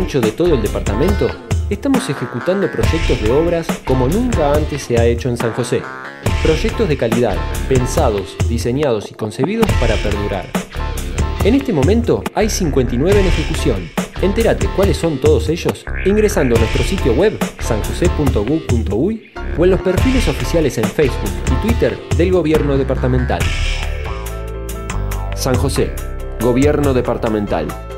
ancho de todo el departamento, estamos ejecutando proyectos de obras como nunca antes se ha hecho en San José. Proyectos de calidad, pensados, diseñados y concebidos para perdurar. En este momento hay 59 en ejecución. Entérate cuáles son todos ellos ingresando a nuestro sitio web sanjose.gov.uy o en los perfiles oficiales en Facebook y Twitter del Gobierno Departamental. San José, Gobierno Departamental.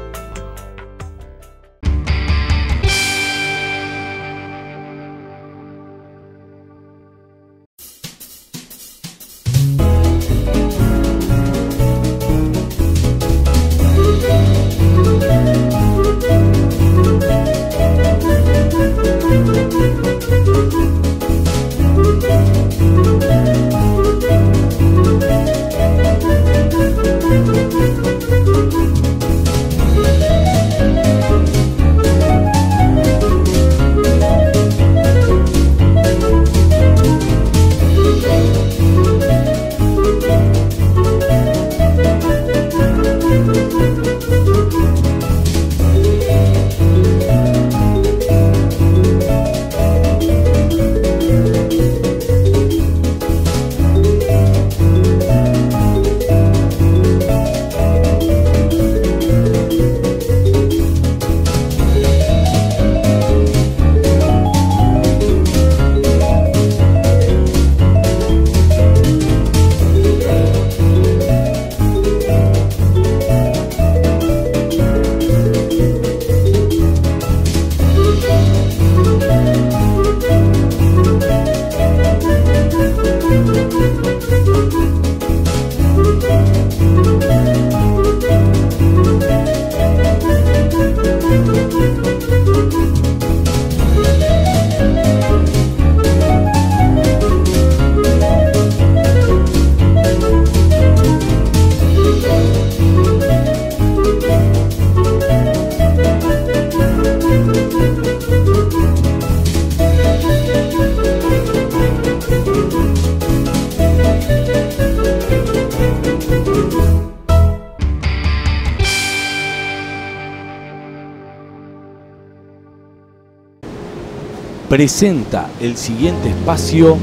Presenta el siguiente espacio.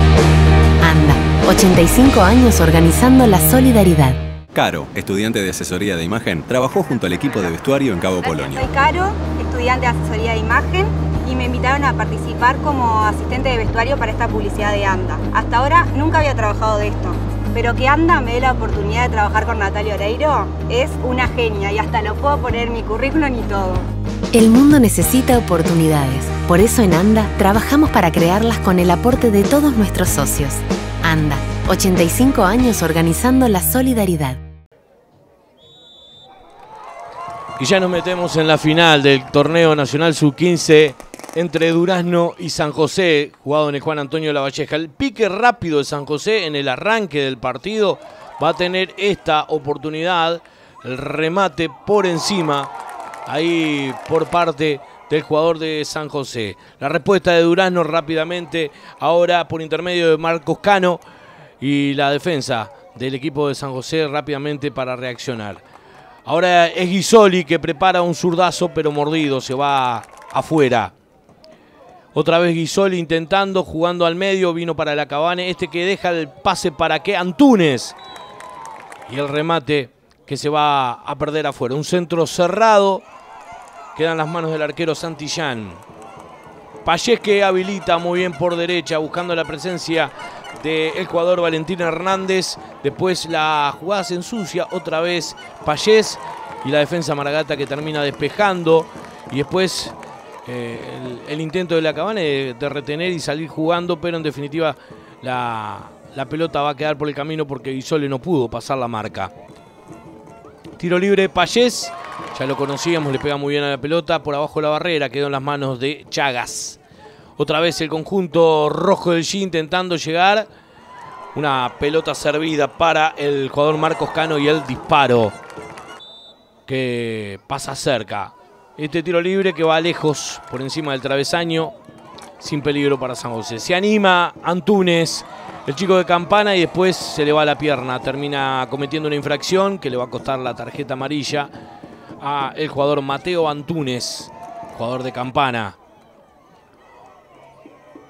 Anda, 85 años organizando la solidaridad. Caro, estudiante de asesoría de imagen, trabajó junto al equipo de vestuario en Cabo Polonio. Soy Caro, estudiante de asesoría de imagen y me invitaron a participar como asistente de vestuario para esta publicidad de ANDA. Hasta ahora nunca había trabajado de esto, pero que ANDA me dé la oportunidad de trabajar con Natalia Oreiro es una genia y hasta lo puedo poner en mi currículum y todo. El mundo necesita oportunidades. Por eso en ANDA trabajamos para crearlas con el aporte de todos nuestros socios. ANDA, 85 años organizando la solidaridad. Y ya nos metemos en la final del torneo nacional sub-15 entre Durazno y San José, jugado en Juan Antonio Lavalleja. El pique rápido de San José en el arranque del partido va a tener esta oportunidad, el remate por encima, ahí por parte del jugador de San José. La respuesta de Durazno rápidamente, ahora por intermedio de Marcos Cano y la defensa del equipo de San José rápidamente para reaccionar. Ahora es Guisoli que prepara un zurdazo pero mordido, se va afuera. Otra vez Guisoli intentando, jugando al medio, vino para la cabane. Este que deja el pase para que Antunes. Y el remate que se va a perder afuera. Un centro cerrado Quedan las manos del arquero Santillán. Payés que habilita muy bien por derecha, buscando la presencia del jugador Valentín Hernández. Después la jugada se ensucia, otra vez Payés y la defensa Maragata que termina despejando. Y después eh, el, intento de la cabana de, retener y salir jugando, pero en definitiva la, la pelota va a quedar por el camino porque Guisole no pudo pasar la marca. Tiro libre Payés. Ya lo conocíamos, le pega muy bien a la pelota. Por abajo de la barrera quedó en las manos de Chagas. Otra vez el conjunto rojo del G intentando llegar. Una pelota servida para el jugador Marcos Cano y el disparo que pasa cerca. Este tiro libre que va lejos por encima del travesaño sin peligro para San José. Se anima Antunes el chico de campana y después se le va la pierna. Termina cometiendo una infracción que le va a costar la tarjeta amarilla a el jugador Mateo Antunes, jugador de Campana.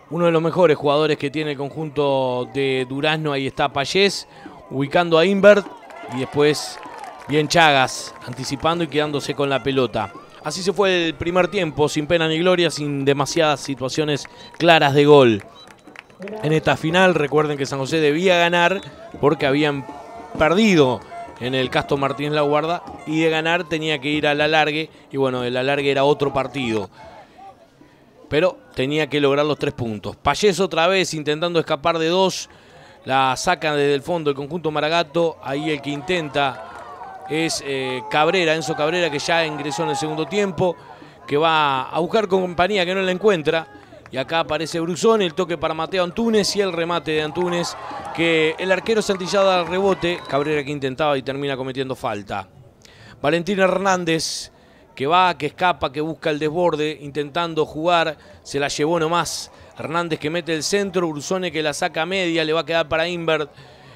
Uno de los mejores jugadores que tiene el conjunto de Durazno, ahí está Payés, ubicando a Invert y después bien Chagas, anticipando y quedándose con la pelota. Así se fue el primer tiempo, sin pena ni gloria, sin demasiadas situaciones claras de gol. En esta final, recuerden que San José debía ganar porque habían perdido en el Castro Martínez La Guarda y de ganar tenía que ir al alargue y bueno, el alargue era otro partido. Pero tenía que lograr los tres puntos. Payés otra vez intentando escapar de dos, la sacan desde el fondo el conjunto Maragato, ahí el que intenta es eh, Cabrera, Enzo Cabrera que ya ingresó en el segundo tiempo, que va a buscar compañía que no la encuentra. Y acá aparece Brusón, el toque para Mateo Antunes y el remate de Antunes, que el arquero santillado al rebote, Cabrera que intentaba y termina cometiendo falta. Valentín Hernández, que va, que escapa, que busca el desborde, intentando jugar, se la llevó nomás. Hernández que mete el centro, Brusone que la saca a media, le va a quedar para Invert,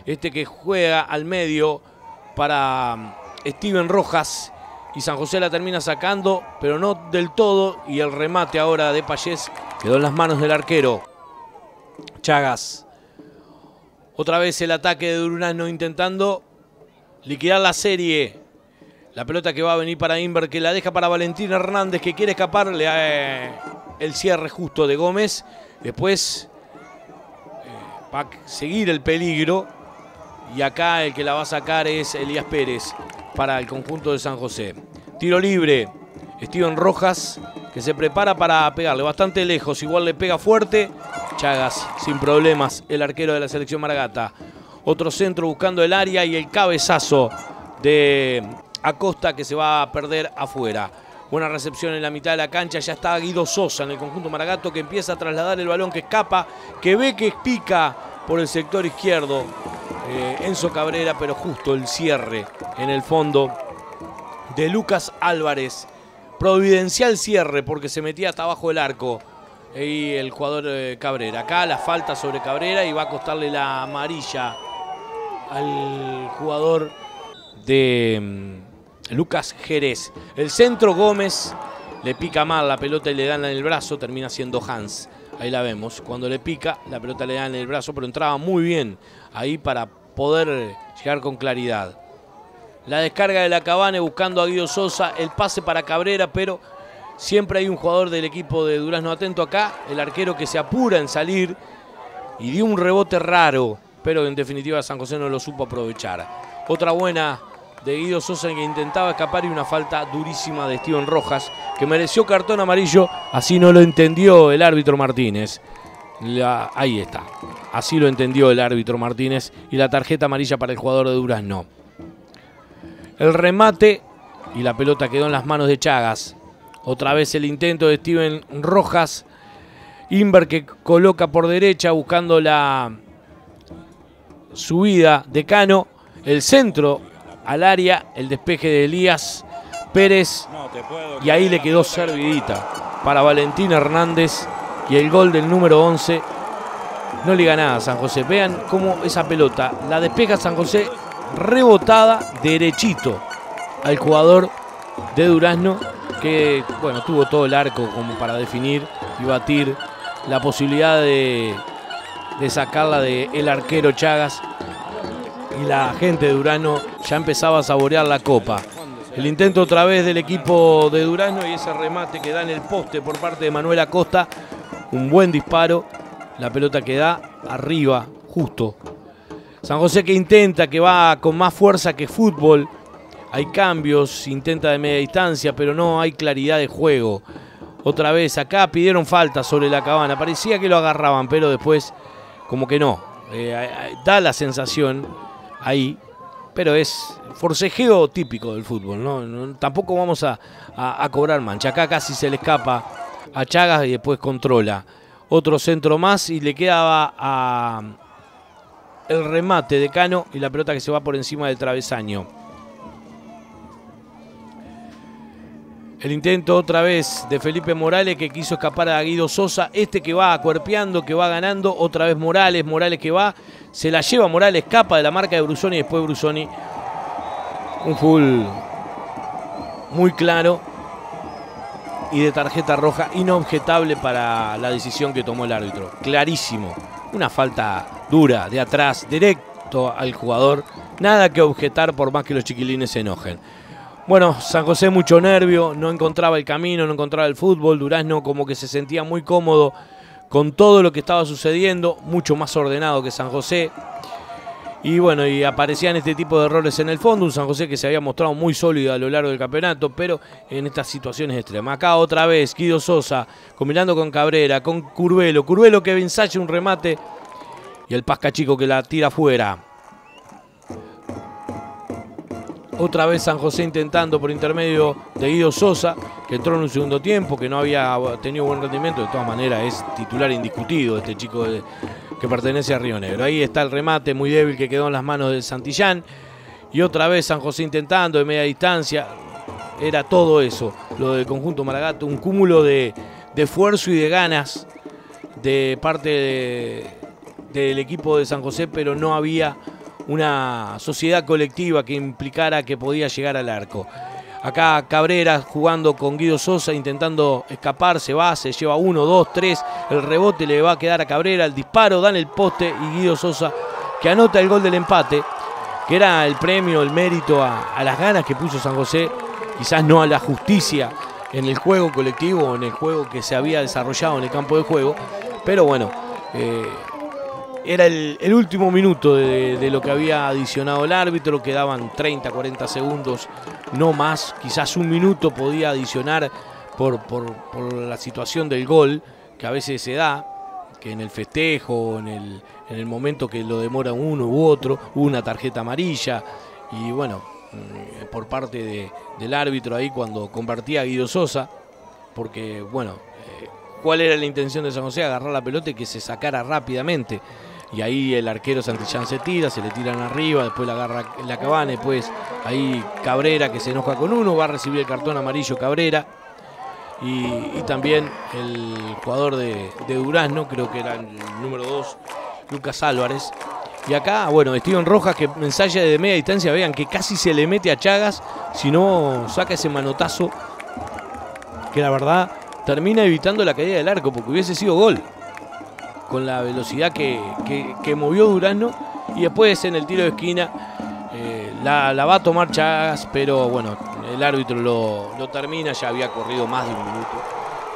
este que juega al medio para Steven Rojas y San José la termina sacando, pero no del todo. Y el remate ahora de Payés quedó en las manos del arquero. Chagas. Otra vez el ataque de Durano intentando liquidar la serie. La pelota que va a venir para Inver, que la deja para Valentín Hernández, que quiere escapar. Le, eh, el cierre justo de Gómez. Después eh, va a seguir el peligro. Y acá el que la va a sacar es Elías Pérez para el conjunto de San José. Tiro libre. Steven Rojas que se prepara para pegarle bastante lejos. Igual le pega fuerte. Chagas sin problemas. El arquero de la selección Maragata. Otro centro buscando el área y el cabezazo de Acosta que se va a perder afuera. Buena recepción en la mitad de la cancha. Ya está Guido Sosa en el conjunto Maragato que empieza a trasladar el balón que escapa, que ve que pica por el sector izquierdo. Eh, Enzo Cabrera, pero justo el cierre en el fondo de Lucas Álvarez. Providencial cierre porque se metía hasta abajo del arco. Y el jugador eh, Cabrera. Acá la falta sobre Cabrera y va a costarle la amarilla al jugador de mm, Lucas Jerez. El centro Gómez le pica mal la pelota y le dan en el brazo. Termina siendo Hans. Ahí la vemos. Cuando le pica, la pelota le da en el brazo, pero entraba muy bien ahí para poder llegar con claridad. La descarga de la Cabane buscando a Guido Sosa, el pase para Cabrera, pero siempre hay un jugador del equipo de Durazno atento acá, el arquero que se apura en salir y dio un rebote raro, pero en definitiva San José no lo supo aprovechar. Otra buena de Guido Sosa que intentaba escapar y una falta durísima de Steven Rojas, que mereció cartón amarillo, así no lo entendió el árbitro Martínez. ahí está. Así lo entendió el árbitro Martínez y la tarjeta amarilla para el jugador de Durazno. El remate y la pelota quedó en las manos de Chagas. Otra vez el intento de Steven Rojas. Inver que coloca por derecha buscando la subida de Cano. El centro al área, el despeje de Elías Pérez. Y ahí le quedó servidita para Valentín Hernández. Y el gol del número 11 no le gana a San José. Vean cómo esa pelota la despeja San José rebotada derechito al jugador de Durazno que bueno tuvo todo el arco como para definir y batir la posibilidad de, de sacarla de el arquero Chagas y la gente de Durazno ya empezaba a saborear la copa. El intento otra vez del equipo de Durazno y ese remate que da en el poste por parte de Manuel Acosta. Un buen disparo la pelota que da arriba, justo. San José que intenta, que va con más fuerza que fútbol. Hay cambios, intenta de media distancia, pero no hay claridad de juego. Otra vez, acá pidieron falta sobre la cabana. Parecía que lo agarraban, pero después como que no. Eh, da la sensación ahí, pero es forcejeo típico del fútbol. ¿no? tampoco vamos a, a cobrar mancha. Acá casi se le escapa a Chagas y después controla otro centro más y le quedaba a el remate de Cano y la pelota que se va por encima del travesaño. El intento otra vez de Felipe Morales que quiso escapar a Guido Sosa. Este que va acuerpeando, que va ganando. Otra vez Morales, Morales que va. Se la lleva Morales, escapa de la marca de Brusoni y después Brusoni. Un full muy claro y de tarjeta roja inobjetable para la decisión que tomó el árbitro. Clarísimo. Una falta dura de atrás, directo al jugador. Nada que objetar por más que los chiquilines se enojen. Bueno, San José mucho nervio, no encontraba el camino, no encontraba el fútbol. Durazno como que se sentía muy cómodo con todo lo que estaba sucediendo, mucho más ordenado que San José. Y bueno, y aparecían este tipo de errores en el fondo. Un San José que se había mostrado muy sólido a lo largo del campeonato, pero en estas situaciones extremas. Acá otra vez, Guido Sosa combinando con Cabrera, con Curvelo. Curvelo que ensaya un remate y el Pasca Chico que la tira afuera. Otra vez San José intentando por intermedio de Guido Sosa, que entró en un segundo tiempo, que no había tenido buen rendimiento. De todas maneras, es titular indiscutido este chico que pertenece a Río Negro. Ahí está el remate muy débil que quedó en las manos de Santillán. Y otra vez San José intentando de media distancia. Era todo eso, lo del conjunto Maragato, un cúmulo de, esfuerzo y de ganas de parte del equipo de San José, pero no había una sociedad colectiva que implicara que podía llegar al arco. Acá Cabrera jugando con Guido Sosa, intentando escapar, se va, se lleva uno, dos, tres. El rebote le va a quedar a Cabrera, el disparo, dan el poste y Guido Sosa que anota el gol del empate, que era el premio, el mérito a, las ganas que puso San José, quizás no a la justicia en el juego colectivo en el juego que se había desarrollado en el campo de juego. Pero bueno, eh, era el, último minuto de, lo que había adicionado el árbitro, quedaban 30, 40 segundos, no más, quizás un minuto podía adicionar por, la situación del gol, que a veces se da, que en el festejo, en el, en el momento que lo demora uno u otro, una tarjeta amarilla, y bueno, mm, por parte del árbitro ahí cuando convertía a Guido Sosa, porque bueno, eh, ¿cuál era la intención de San José? Agarrar la pelota y que se sacara rápidamente y ahí el arquero Santillán se tira, se le tiran arriba, después la agarra la cabana, después ahí Cabrera que se enoja con uno, va a recibir el cartón amarillo Cabrera. Y, también el jugador de, de, Durazno, creo que era el número 2, Lucas Álvarez. Y acá, bueno, Steven Rojas que ensaya de media distancia, vean que casi se le mete a Chagas, si no saca ese manotazo, que la verdad termina evitando la caída del arco, porque hubiese sido gol con la velocidad que, movió Durano. Y después en el tiro de esquina eh, la, va a tomar Chagas, pero bueno, el árbitro lo, termina, ya había corrido más de un minuto.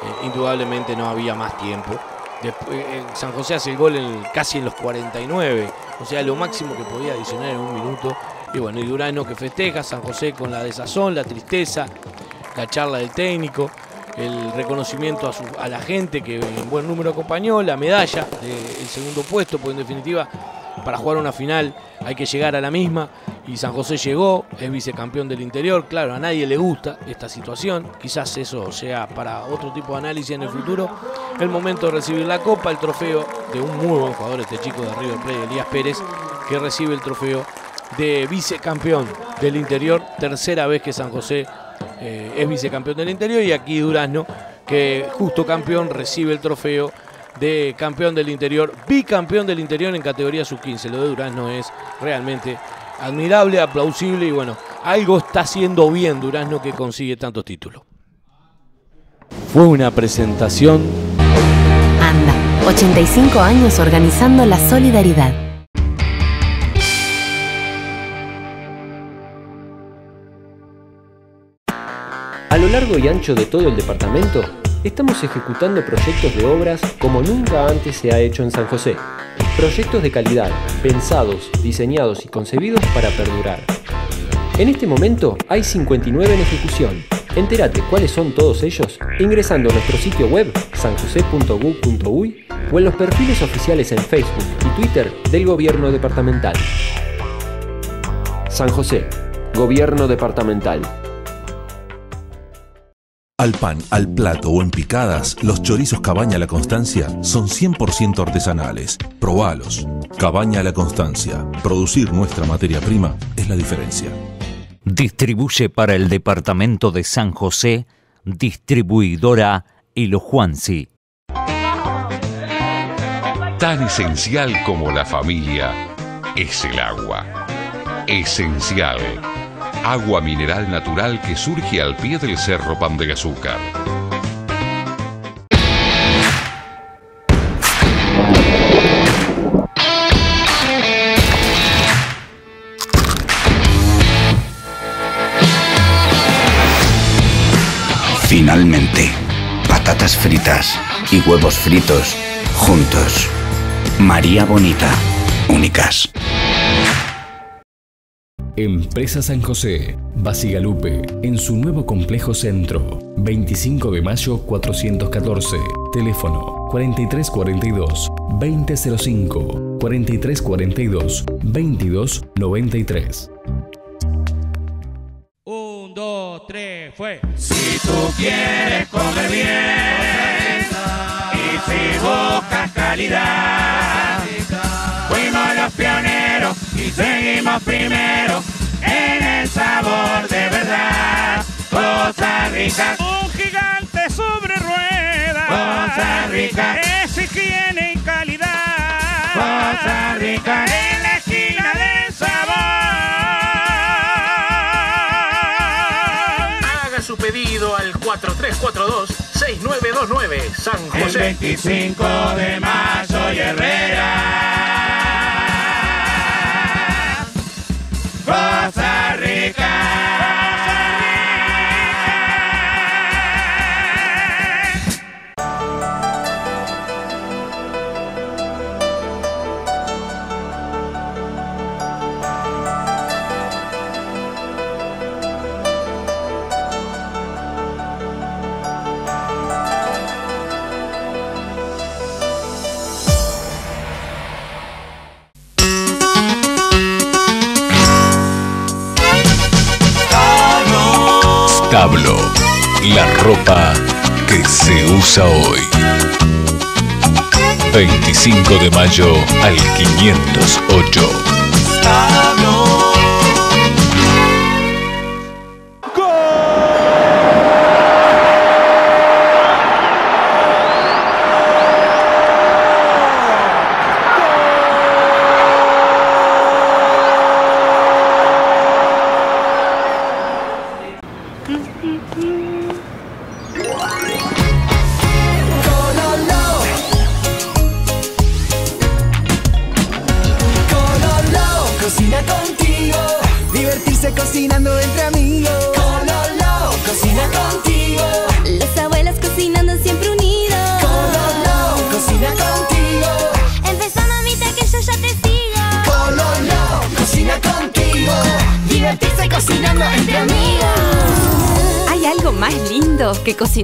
Eh, indudablemente no había más tiempo. Después, eh, San José hace el gol en, casi en los 49, o sea, lo máximo que podía adicionar en un minuto. Y bueno, y Durano que festeja, San José con la desazón, la tristeza, la charla del técnico el reconocimiento a, la gente que en buen número acompañó, la medalla del segundo puesto, pues en definitiva para jugar una final hay que llegar a la misma y San José llegó, es vicecampeón del interior, claro, a nadie le gusta esta situación, quizás eso sea para otro tipo de análisis en el futuro, el momento de recibir la copa, el trofeo de un muy buen jugador, este chico de River Plate, Elías Pérez, que recibe el trofeo de vicecampeón del interior, tercera vez que San José eh, es vicecampeón del interior y aquí Durazno, que justo campeón, recibe el trofeo de campeón del interior, bicampeón del interior en categoría sub-15. Lo de Durazno es realmente admirable, aplausible y bueno, algo está haciendo bien Durazno que consigue tantos títulos. Fue una presentación. Anda, 85 años organizando la solidaridad. Largo y ancho de todo el departamento, estamos ejecutando proyectos de obras como nunca antes se ha hecho en San José. Proyectos de calidad, pensados, diseñados y concebidos para perdurar. En este momento hay 59 en ejecución. Entérate cuáles son todos ellos ingresando a nuestro sitio web sanjose.gov.uy o en los perfiles oficiales en Facebook y Twitter del Gobierno Departamental. San José, Gobierno Departamental. Al pan, al plato o en picadas, los chorizos Cabaña La Constancia son 100% artesanales. Probalos. Cabaña La Constancia. Producir nuestra materia prima es la diferencia. Distribuye para el departamento de San José, distribuidora Ilo Juansi. Tan esencial como la familia es el agua. Esencial agua mineral natural que surge al pie del cerro Pan de Azúcar. Finalmente, patatas fritas y huevos fritos juntos. María Bonita, únicas. Empresa San José, Basigalupe, en su nuevo complejo centro, 25 de mayo 414, teléfono 4342-2005, 4342-2293. Un, dos, tres, fue. Si tú quieres comer bien y si buscas calidad, los pioneros y seguimos primero en el sabor de verdad. Costa Rica, Un gigante sobre ruedas. Costa Rica, Es higiene y calidad. Costa Rica, En la esquina del sabor. Haga su pedido al 4342-6929 San el José. 25 de mayo y Herrera. Costa Stablo, la ropa que se usa hoy. 25 de mayo al 508. Cololo,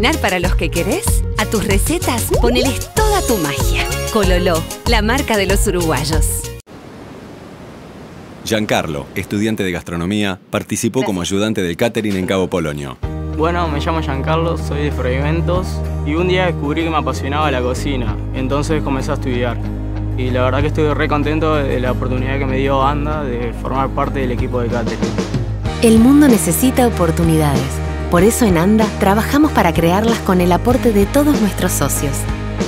cocinar para los que querés? A tus recetas poneles toda tu magia. Cololó, la marca de los uruguayos. Giancarlo, estudiante de gastronomía, participó como ayudante del catering en Cabo Polonio. Bueno, me llamo Giancarlo, soy de Fragmentos y un día descubrí que me apasionaba la cocina, entonces comencé a estudiar. Y la verdad que estoy re contento de la oportunidad que me dio Anda de formar parte del equipo de catering. El mundo necesita oportunidades. Por eso en ANDA trabajamos para crearlas con el aporte de todos nuestros socios.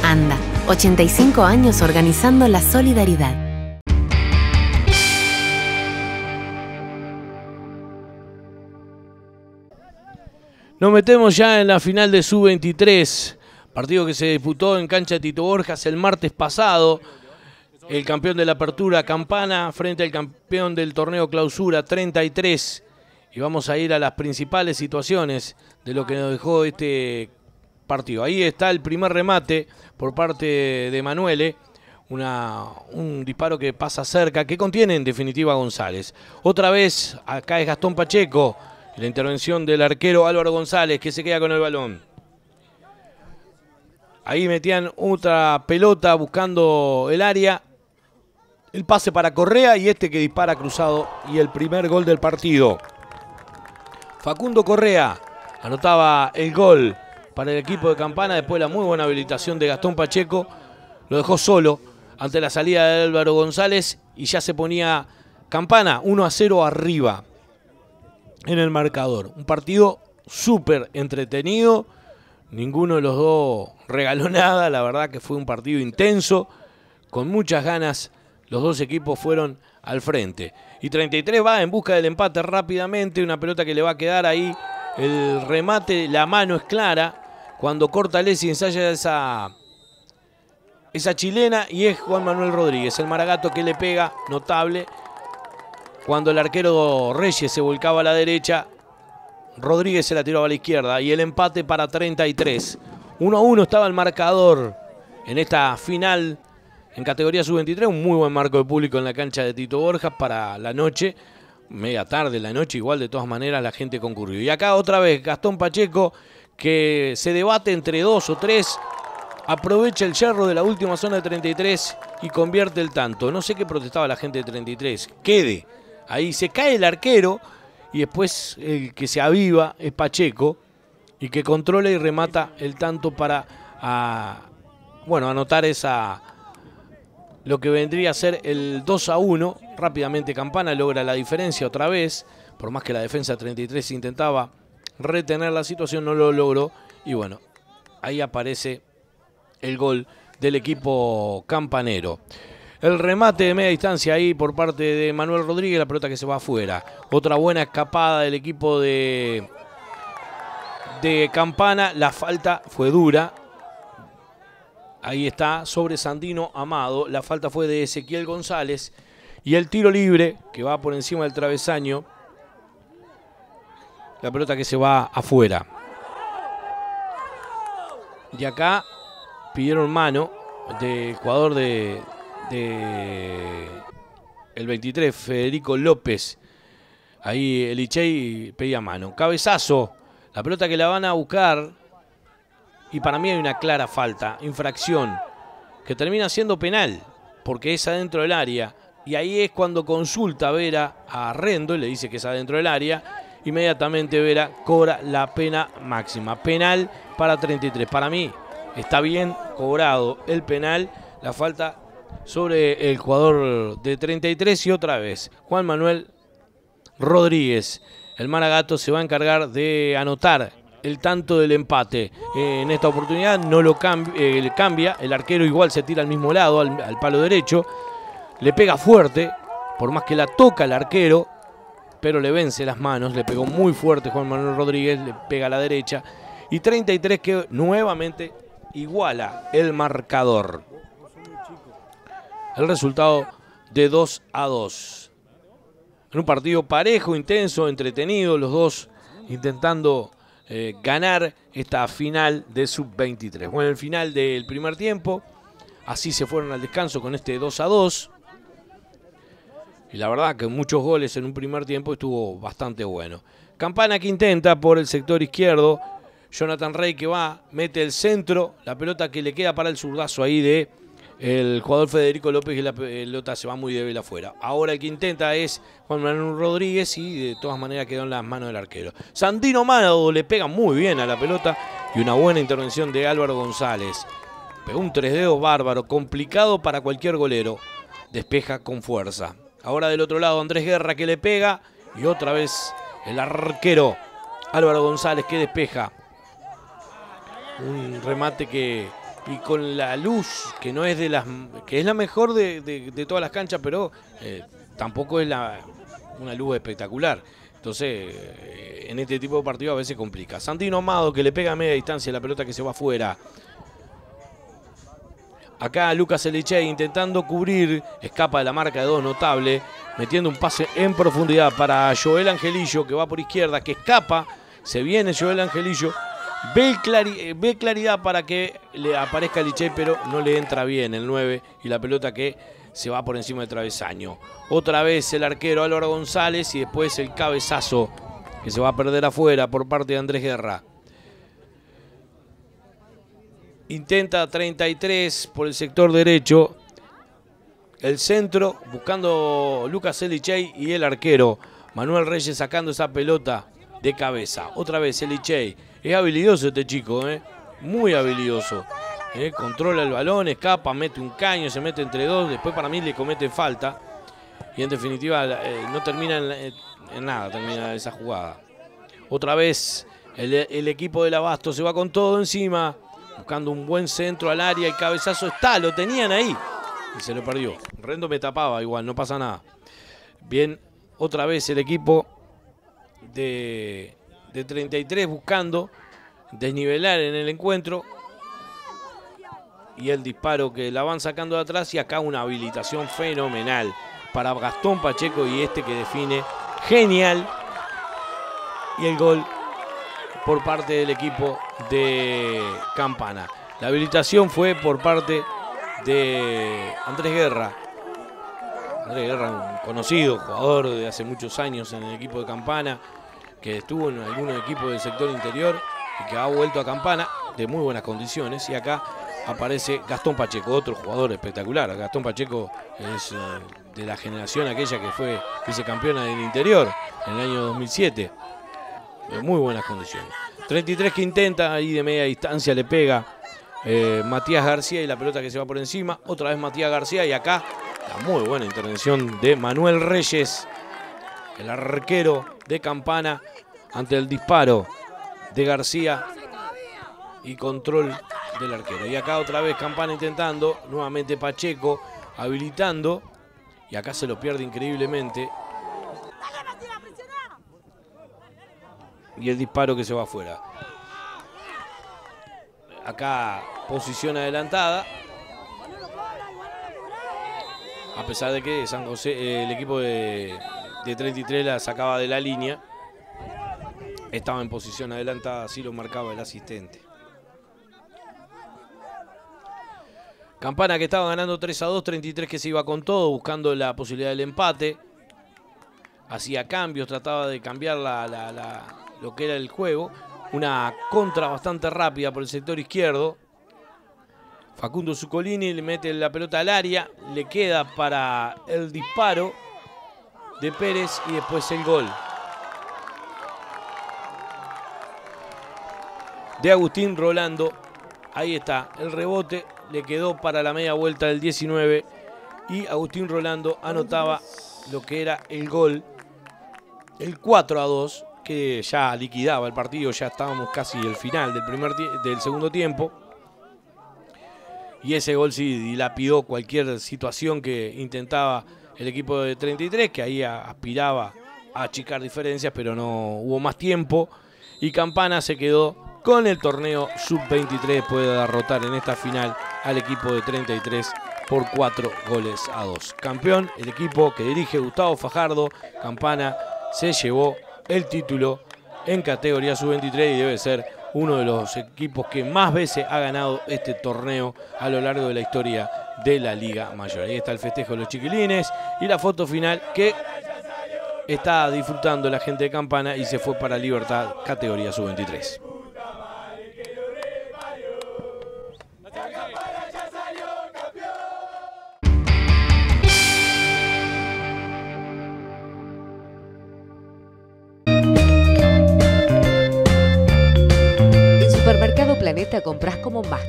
ANDA, 85 años organizando la solidaridad. Nos metemos ya en la final de Sub-23, partido que se disputó en cancha de Tito Borjas el martes pasado. El campeón de la apertura, Campana, frente al campeón del torneo Clausura, 33. Y vamos a ir a las principales situaciones de lo que nos dejó este partido. Ahí está el primer remate por parte de Manuele. Un disparo que pasa cerca, que contiene en definitiva González. Otra vez, acá es Gastón Pacheco. La intervención del arquero Álvaro González, que se queda con el balón. Ahí metían otra pelota buscando el área. El pase para Correa y este que dispara cruzado. Y el primer gol del partido. Facundo Correa anotaba el gol para el equipo de Campana después de la muy buena habilitación de Gastón Pacheco. Lo dejó solo ante la salida de Álvaro González y ya se ponía Campana 1 a 0 arriba en el marcador. Un partido súper entretenido. Ninguno de los dos regaló nada. La verdad que fue un partido intenso, con muchas ganas los dos equipos fueron al frente. Y 33 va en busca del empate rápidamente, una pelota que le va a quedar ahí. El remate, la mano es clara. Cuando corta Lessi ensaya esa, esa chilena y es Juan Manuel Rodríguez, el maragato que le pega, notable. Cuando el arquero Reyes se volcaba a la derecha, Rodríguez se la tiró a la izquierda y el empate para 33. 1 a 1 estaba el marcador en esta final en categoría sub-23. Un muy buen marco de público en la cancha de Tito Borjas para la noche. Media tarde, la noche, igual de todas maneras la gente concurrió. Y acá otra vez Gastón Pacheco que se debate entre dos o tres. Aprovecha el yerro de la última zona de 33 y convierte el tanto. No sé qué protestaba la gente de 33. Quede. Ahí se cae el arquero y después el que se aviva es Pacheco y que controla y remata el tanto para a, bueno, anotar esa lo que vendría a ser el 2 a 1. Rápidamente Campana logra la diferencia otra vez, por más que la defensa 33 intentaba retener la situación, no lo logró y bueno, ahí aparece el gol del equipo campanero. El remate de media distancia ahí por parte de Manuel Rodríguez, la pelota que se va afuera. Otra buena escapada del equipo de, de Campana. La falta fue dura. Ahí está sobre Sandino Amado. La falta fue de Ezequiel González. Y el tiro libre que va por encima del travesaño. La pelota que se va afuera. Y acá pidieron mano del jugador de, el 23, Federico López. Ahí el Ichey pedía mano. Cabezazo. La pelota que la van a buscar. Y para mí hay una clara falta, infracción, que termina siendo penal, porque es adentro del área. Y ahí es cuando consulta Vera a Rendo y le dice que es adentro del área. Inmediatamente Vera cobra la pena máxima. Penal para 33. Para mí está bien cobrado el penal. La falta sobre el jugador de 33 y otra vez Juan Manuel Rodríguez. El Maragato se va a encargar de anotar el tanto del empate. Eh, en esta oportunidad no lo eh, cambia, el arquero igual se tira al mismo lado, al, al, palo derecho, le pega fuerte, por más que la toca el arquero, pero le vence las manos, le pegó muy fuerte Juan Manuel Rodríguez, le pega a la derecha, y 33 que nuevamente iguala el marcador. El resultado de 2 a 2. En un partido parejo, intenso, entretenido, los dos intentando eh, ganar esta final de sub-23. Bueno, el final del primer tiempo, así se fueron al descanso con este 2 a 2. Y la verdad que muchos goles en un primer tiempo estuvo bastante bueno. Campana que intenta por el sector izquierdo. Jonathan Rey que va, mete el centro, la pelota que le queda para el zurdazo ahí de el jugador Federico López y la pelota se va muy débil afuera. Ahora el que intenta es Juan Manuel Rodríguez y de todas maneras quedó en las manos del arquero. Sandino Mano le pega muy bien a la pelota y una buena intervención de Álvaro González. Pegó un tres dedos bárbaro, complicado para cualquier golero. Despeja con fuerza. Ahora del otro lado Andrés Guerra que le pega y otra vez el arquero Álvaro González que despeja. Un remate que y con la luz que no es de las que es la mejor de, de, todas las canchas pero eh, tampoco es una luz espectacular. Entonces eh, en este tipo de partido a veces complica. Santino Amado que le pega a media distancia la pelota que se va afuera. Acá Lucas Eliche intentando cubrir escapa de la marca de dos notable metiendo un pase en profundidad para Joel Angelillo que va por izquierda que escapa. Se viene Joel Angelillo Ve, clari ve, claridad para que le aparezca Lichay, pero no le entra bien el 9 y la pelota que se va por encima del travesaño. Otra vez el arquero Álvaro González y después el cabezazo que se va a perder afuera por parte de Andrés Guerra. Intenta 33 por el sector derecho. El centro buscando Lucas Elichey y el arquero Manuel Reyes sacando esa pelota de cabeza. Otra vez Elichey. Es habilidoso este chico, ¿eh? muy habilidoso. ¿eh? Controla el balón, escapa, mete un caño, se mete entre dos. Después para mí le comete falta. Y en definitiva eh, no termina en, en, nada, termina esa jugada. Otra vez el, el, equipo del Abasto se va con todo encima. Buscando un buen centro al área. El cabezazo está, lo tenían ahí. y se lo perdió. Rendo me tapaba igual, no pasa nada. Bien, otra vez el equipo de, de 33 buscando desnivelar en el encuentro. Y el disparo que la van sacando de atrás y acá una habilitación fenomenal para Gastón Pacheco y este que define genial. Y el gol por parte del equipo de Campana. La habilitación fue por parte de Andrés Guerra. Andrés Guerra, un conocido jugador de hace muchos años en el equipo de Campana, que estuvo en algunos equipos del sector interior y que ha vuelto a Campana de muy buenas condiciones. Y acá aparece Gastón Pacheco, otro jugador espectacular. Gastón Pacheco es eh, de la generación aquella que fue vicecampeona del interior en el año 2007. De muy buenas condiciones. 33 que intenta, ahí de media distancia le pega eh, Matías García y la pelota que se va por encima. Otra vez Matías García y acá la muy buena intervención de Manuel Reyes, el arquero de Campana, ante el disparo de García y control del arquero. Y acá otra vez Campana intentando, nuevamente Pacheco habilitando y acá se lo pierde increíblemente. Y el disparo que se va afuera. Acá posición adelantada. A pesar de que San José, el equipo de, de 33 la sacaba de la línea. Estaba en posición adelantada, así lo marcaba el asistente. Campana que estaba ganando 3 a 2, 33 que se iba con todo, buscando la posibilidad del empate. Hacía cambios, trataba de cambiar lo que era el juego. Una contra bastante rápida por el sector izquierdo. Facundo Zuccolini le mete la pelota al área, le queda para el disparo de Pérez y después el gol. De Agustín Rolando, ahí está el rebote, le quedó para la media vuelta del 19 y Agustín Rolando anotaba lo que era el gol, el 4 a 2, que ya liquidaba el partido, ya estábamos casi el final del, primer del segundo tiempo. Y ese gol sí dilapidó cualquier situación que intentaba el equipo de 33, que ahí aspiraba a achicar diferencias, pero no hubo más tiempo. Y Campana se quedó con el torneo sub-23 puede derrotar en esta final al equipo de 33 por 4 goles a 2. Campeón, el equipo que dirige Gustavo Fajardo, Campana se llevó el título en categoría sub-23 y debe ser uno de los equipos que más veces ha ganado este torneo a lo largo de la historia de la Liga Mayor. Ahí está el festejo de los chiquilines y la foto final que está disfrutando la gente de Campana y se fue para Libertad categoría sub-23.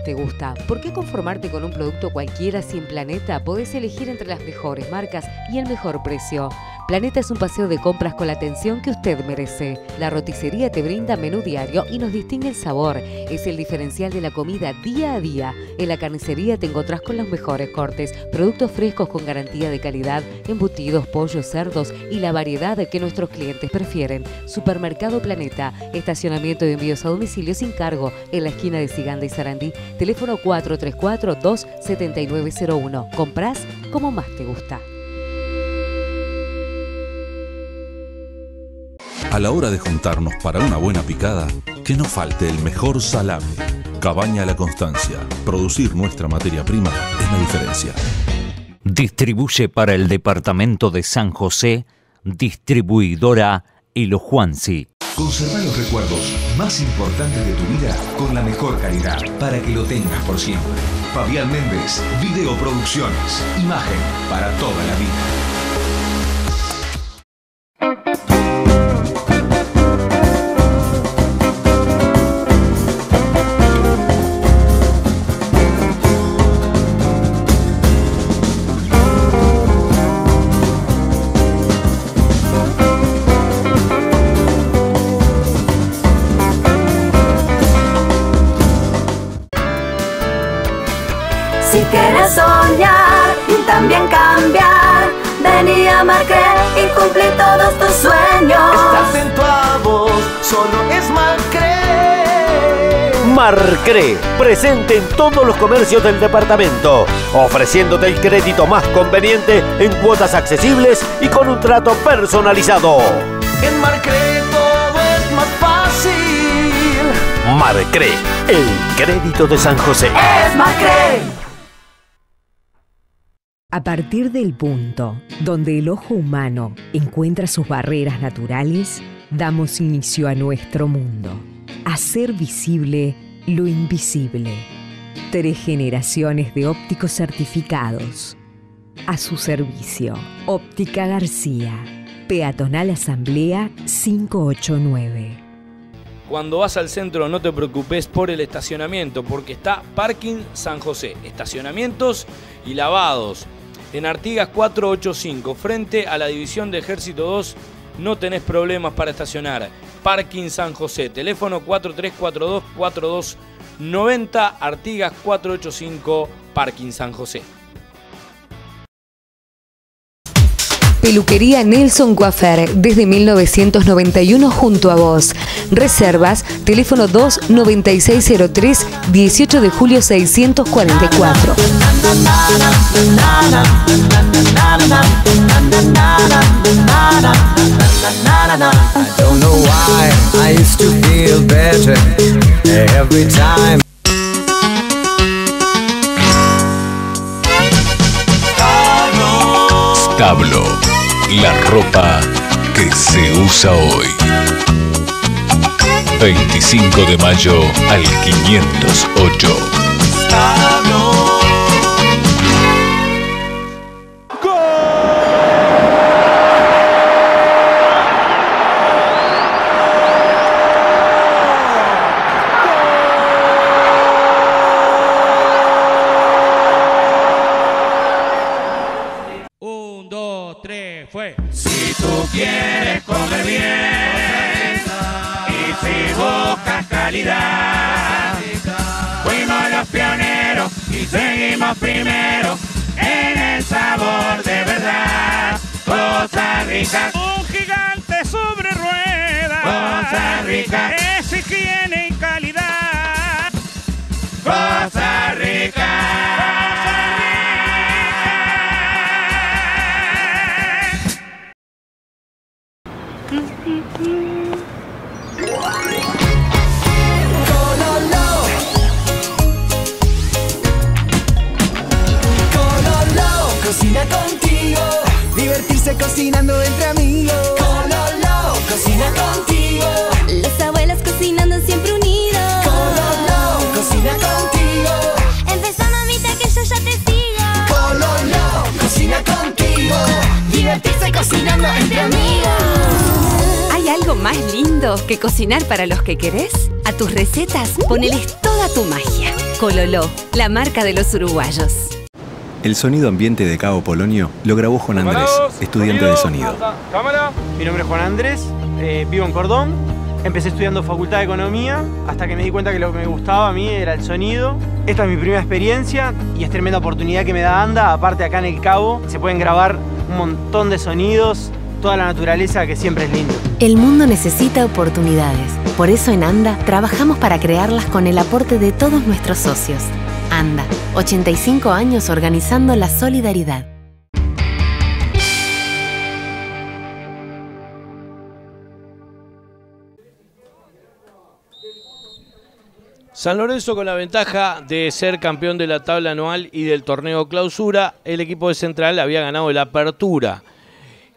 Te gusta. ¿Por qué conformarte con un producto cualquiera si en Planeta podés elegir entre las mejores marcas y el mejor precio? Planeta es un paseo de compras con la atención que usted merece. La roticería te brinda menú diario y nos distingue el sabor. Es el diferencial de la comida día a día. En la carnicería te encontrás con los mejores cortes, productos frescos con garantía de calidad, embutidos, pollos, cerdos y la variedad que nuestros clientes prefieren. Supermercado Planeta, estacionamiento de envíos a domicilio sin cargo en la esquina de Siganda y Sarandí. Teléfono 434-27901. Comprás como más te gusta. A la hora de juntarnos para una buena picada, que no falte el mejor salame. Cabaña La Constancia. Producir nuestra materia prima es la diferencia. Distribuye para el departamento de San José, distribuidora Elo Juansi. Conserva los recuerdos más importantes de tu vida con la mejor calidad para que lo tengas por siempre. Fabián Méndez, Videoproducciones, imagen para toda la vida. Y cumplí todos tus sueños. Estás en tu voz, solo es Macre. Marcre, presente en todos los comercios del departamento, ofreciéndote el crédito más conveniente en cuotas accesibles y con un trato personalizado. En Marcre todo es más fácil. Marcre, el crédito de San José. Es Macre. A partir del punto donde el ojo humano encuentra sus barreras naturales, damos inicio a nuestro mundo. Hacer visible lo invisible. Tres generaciones de ópticos certificados. A su servicio. Óptica García. Peatonal Asamblea 589. Cuando vas al centro no te preocupes por el estacionamiento porque está Parking San José. Estacionamientos y lavados. En Artigas 485, frente a la División de Ejército 2, no tenés problemas para estacionar. Parking San José, teléfono 4342-4290, Artigas 485, Parking San José. Peluquería Nelson Coafer, desde 1991 junto a vos. Reservas, teléfono 29603, 18 de julio 644. I la ropa que se usa hoy. 25 de mayo al 508. Y seguimos primero en el sabor de verdad. Costa Rica, Un gigante sobre ruedas. Costa Rica. Es higiene y calidad. Costa Rica. Cololo, cocina contigo. Divertirse cocinando entre amigos. Cololo, cocina contigo. Los abuelos cocinando siempre unidos. Cololo, cocina contigo. Empezó mamita que yo ya te sigo. Cololo, cocina contigo. Divertirse cocinando entre amigos. ¿Hay algo más lindo que cocinar para los que querés? A tus recetas poneles toda tu magia. Cololó, la marca de los uruguayos. El sonido ambiente de Cabo Polonio lo grabó Juan Andrés, estudiante de sonido. Cámara. Mi nombre es Juan Andrés, eh, vivo en Cordón. Empecé estudiando Facultad de Economía hasta que me di cuenta que lo que me gustaba a mí era el sonido. Esta es mi primera experiencia y es tremenda oportunidad que me da ANDA. Aparte acá en el Cabo se pueden grabar un montón de sonidos, toda la naturaleza que siempre es lindo. El mundo necesita oportunidades. Por eso en ANDA trabajamos para crearlas con el aporte de todos nuestros socios. ANDA, 85 años organizando la solidaridad. San Lorenzo con la ventaja de ser campeón de la tabla anual y del torneo clausura, el equipo de Central había ganado la apertura.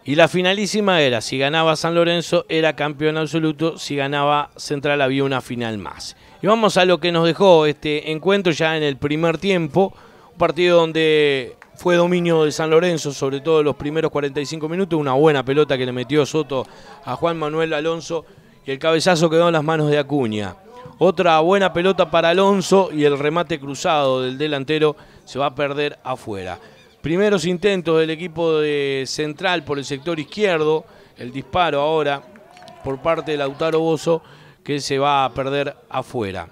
Y la finalísima era, si ganaba San Lorenzo era campeón absoluto, si ganaba Central había una final más. Y vamos a lo que nos dejó este encuentro ya en el primer tiempo, un partido donde fue dominio de San Lorenzo, sobre todo los primeros 45 minutos, una buena pelota que le metió Soto a Juan Manuel Alonso y el cabezazo quedó en las manos de Acuña. Otra buena pelota para Alonso y el remate cruzado del delantero se va a perder afuera. Primeros intentos del equipo de Central por el sector izquierdo. El disparo ahora por parte de Lautaro Bozo que se va a perder afuera.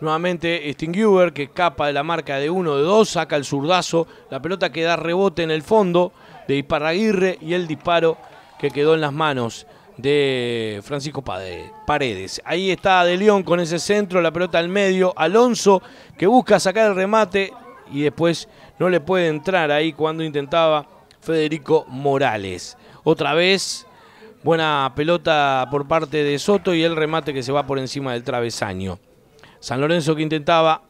Nuevamente Stinghuber que escapa de la marca de uno de dos, saca el zurdazo, la pelota que da rebote en el fondo de Iparraguirre y el disparo que quedó en las manos de Francisco Paredes. Ahí está De León con ese centro, la pelota al medio, Alonso que busca sacar el remate y después no le puede entrar ahí cuando intentaba Federico Morales. Otra vez buena pelota por parte de Soto y el remate que se va por encima del travesaño. San Lorenzo que intentaba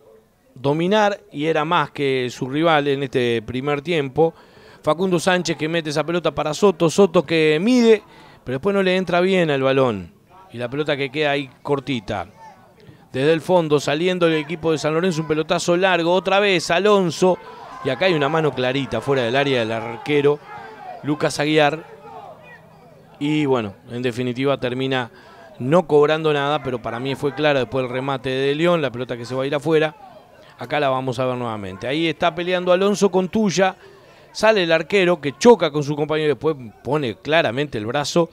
dominar y era más que su rival en este primer tiempo. Facundo Sánchez que mete esa pelota para Soto, Soto que mide, pero después no le entra bien al balón. Y la pelota que queda ahí cortita. Desde el fondo saliendo el equipo de San Lorenzo, un pelotazo largo, otra vez Alonso. Y acá hay una mano clarita fuera del área del arquero, Lucas Aguiar. Y bueno, en definitiva termina no cobrando nada, pero para mí fue claro después el remate de, León, la pelota que se va a ir afuera. Acá la vamos a ver nuevamente. Ahí está peleando Alonso con Tuya. Sale el arquero que choca con su compañero después pone claramente el brazo